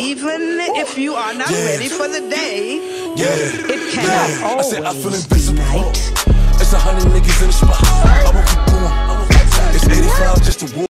Even if you are not Yeah. ready for the day, Yeah. it cannot I said I always feel invincible. night. It's a hundred niggas in the spot.